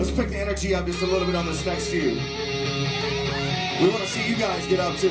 Let's pick the energy up just a little bit on this next few. We want to see you guys get up too.